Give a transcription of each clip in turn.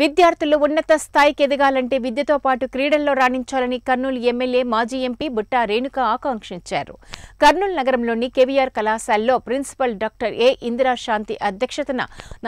విద్యార్థులు ఉన్నత స్థాయికి ఎదగాలంటే విద్యతో పాటు క్రీడల్లో రాణించాలని కర్నూలు ఎమ్మెల్యే మాజీ ఎంపీ బుట్టా రేణుక ఆకాంక్షించారు. కర్నూలు నగరంలోని కేవీఆర్ కళాశాలలో principal doctor A Indira Shanti అధ్యక్షతన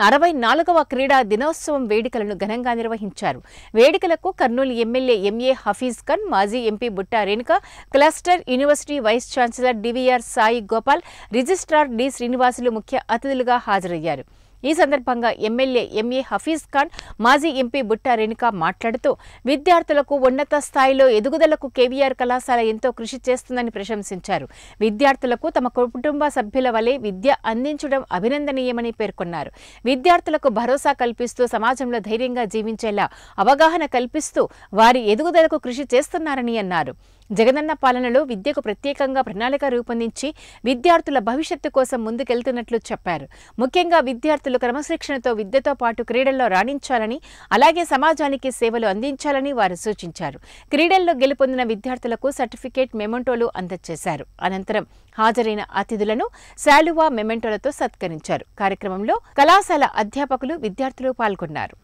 అరవై నాలుగవ క్రీడా దినోత్సవం వేడుకలను ఘనంగా నిర్వహించారు. వేడుకలకు కర్నూలు ఎమ్మెల్యే ఎంఏ హఫీజ్ ఖాన్ మాజీ MP Butta Renuka cluster university vice chancellor DVR Sai Gopal registrar D Srinivasulu ముఖ్య అతిథులుగా హాజరయ్యారు. ఈ సందర్భంగా ఎమ్మెల్యే ఎంఏ హఫీజ్ ఖాన్ మాజీ ఎంపీ బుట్టా రేణుక మాట్లాడుతూ విద్యార్థులకు ఉన్నత స్థాయిలో ఎదుగుదలకు కేవీఆర్ కళాశాల ఎంతో కృషి చేస్తుందని ప్రశంసించారు. విద్యార్థులకు తమ కుటుంబ సభ్యుల వలె విద్య అందించడం అభినందనీయమని పేర్కొన్నారు. విద్యార్థులకు భరోసా కల్పిస్తూ సమాజంలో ధైర్యంగా జీవించేలా అవగాహన కల్పిస్తూ వారి ఎదుగుదలకు కృషి చేస్తున్నారని అన్నారు. జగనన్న పాలనలో విద్యకు ప్రత్యేకంగా ప్రణాళిక రూపొందించి విద్యార్థుల భవిష్యత్తు కోసం ముందుకెళ్తున్నట్లు చెప్పారు. ముఖ్యంగా విద్యార్థులు క్రమశిక్షణతో విద్యతో పాటు క్రీడల్లో రాణించాలని అలాగే సమాజానికి సేవలు అందించాలని వారు సూచించారు. క్రీడల్లో గెలుపొందిన విద్యార్థులకు సర్టిఫికేట్ మెమెంటోలు అందజేశారు. అనంతరం హాజరైన అతిథులను శాలువా మెమెంటోలతో సత్కరించారు. కార్యక్రమంలో కళాశాల అధ్యాపకులు విద్యార్థులు పాల్గొన్నారు.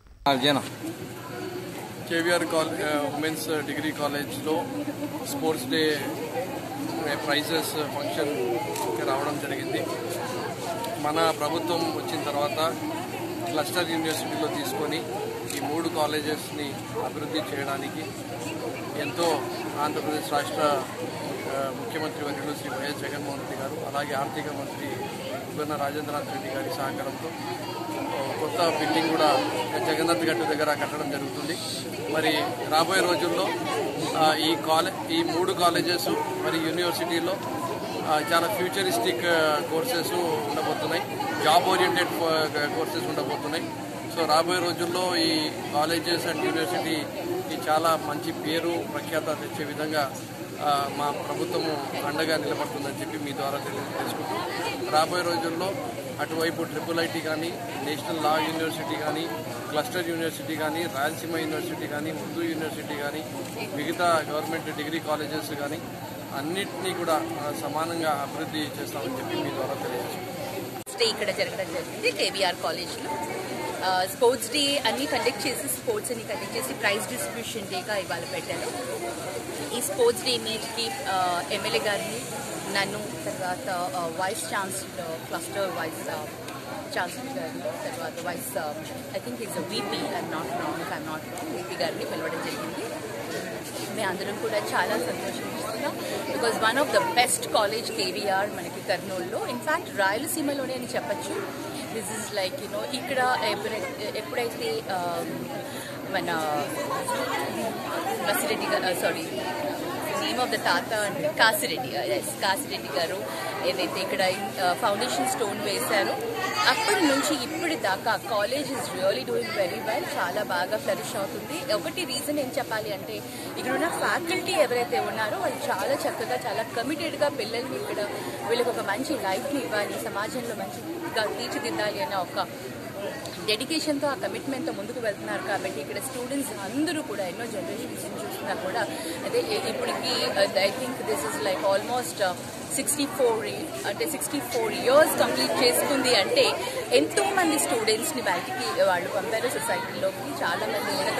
కేవీఆర్ కాలేజ్ ఉమెన్స్ డిగ్రీ కాలేజ్లో స్పోర్ట్స్ డే ప్రైజెస్ ఫంక్షన్కి రావడం జరిగింది. మన ప్రభుత్వం వచ్చిన తర్వాత క్లస్టర్ యూనివర్సిటీలో తీసుకొని ఈ మూడు కాలేజెస్ని అభివృద్ధి చేయడానికి ఎంతో ఆంధ్రప్రదేశ్ రాష్ట్ర ముఖ్యమంత్రి వర్యులు శ్రీ వైఎస్ జగన్మోహన్ రెడ్డి గారు అలాగే ఆర్థిక మంత్రి గున్న రాజేంద్రనాథ్ రెడ్డి గారి సహకారంతో కొత్త బిల్డింగ్ కూడా జగన్నాథ్ గట్టు దగ్గర కట్టడం జరుగుతుంది. మరి రాబోయే రోజుల్లో ఈ కాలే ఈ మూడు కాలేజెస్ మరి యూనివర్సిటీలో చాలా ఫ్యూచరిస్టిక్ కోర్సెస్ ఉండబోతున్నాయి. జాబ్ ఓరియంటెడ్ కోర్సెస్ ఉండబోతున్నాయి. సో రాబోయే రోజుల్లో ఈ కాలేజెస్ అండ్ యూనివర్సిటీకి చాలా మంచి పేరు ప్రఖ్యాత తెచ్చే విధంగా మా ప్రభుత్వము అండగా నిలబడుతుందని చెప్పి మీ ద్వారా తెలి- తెలుసుకుంటూ రాబోయే రోజుల్లో అటువైపు ట్రిపుల్ ఐటీ కానీ నేషనల్ లా యూనివర్సిటీ కానీ క్లస్టర్ యూనివర్సిటీ కానీ రాయలసీమ యూనివర్సిటీ కానీ ఉర్దూ యూనివర్సిటీ కానీ మిగతా గవర్నమెంట్ డిగ్రీ కాలేజెస్ కానీ అన్నిటినీ కూడా సమానంగా అభివృద్ధి చేస్తామని చెప్పి మీ ద్వారా తెలియజేస్తున్నాం. ఇక్కడ జరగడం జరిగింది కేవీఆర్ కాలేజ్లో. స్పోర్ట్స్ డే అన్ని కండక్ట్ చేసి స్పోర్ట్స్ అన్ని కండక్ట్ చేసి ప్రైజ్ డిస్ట్రిబ్యూషన్ డేగా ఇవాళ పెట్టారు. ఈ స్పోర్ట్స్ డే మీట్కి ఎమ్మెల్యే గారిని నన్ను తర్వాత vice chancellor cluster vice chancellor గారిని తర్వాత vice I think is VP I'm not wrong I'm not wrong VP గారిని పిలవడం జరిగింది. మీ అందరం కూడా చాలా సంతోషిస్తున్నాం because one of the best college KVR మనకి కర్నూలులో. ఇన్ఫ్యాక్ట్ రాయలసీమలోనే అని చెప్పచ్చు. దిస్ ఇస్ లైక్ యూనో ఇక్కడ ఎప్పుడైతే ఎప్పుడైతే మన facility sorry name of the తాత అంటే కాసిరెడ్డి uh, ఎస్ కాసిరెడ్డి గారు ఏదైతే ఇక్కడ ఫౌండేషన్ స్టోన్ వేశారు అప్పటి నుంచి ఇప్పటి దాకా college is really doing very well చాలా బాగా ఫ్లరిష్ అవుతుంది. ఒకటి రీజన్ ఏం చెప్పాలి అంటే ఇక్కడ ఉన్న ఫ్యాకల్టీ ఎవరైతే ఉన్నారో వాళ్ళు చాలా చక్కగా చాలా కమిటెడ్గా పిల్లల్ని ఇక్కడ వీళ్ళకి ఒక మంచి లైఫ్ని ఇవ్వాలి సమాజంలో మంచిగా తీర్చిదిద్దాలి అన్న ఒక డెడికేషన్తో ఆ కమిట్మెంట్తో ముందుకు వెళ్తున్నారు కాబట్టి ఇక్కడ స్టూడెంట్స్ అందరూ కూడా ఎన్నో జనరేషన్స్ చూసినా కూడా అదే ఇప్పటికి I think this is like almost sixty four అంటే సిక్స్టీ ఫోర్ ఇయర్స్ కంప్లీట్ చేసుకుంది అంటే ఎంతో మంది స్టూడెంట్స్ని బయటికి వాళ్ళు పంపారు సొసైటీలోకి. చాలా మంది ఉన్నత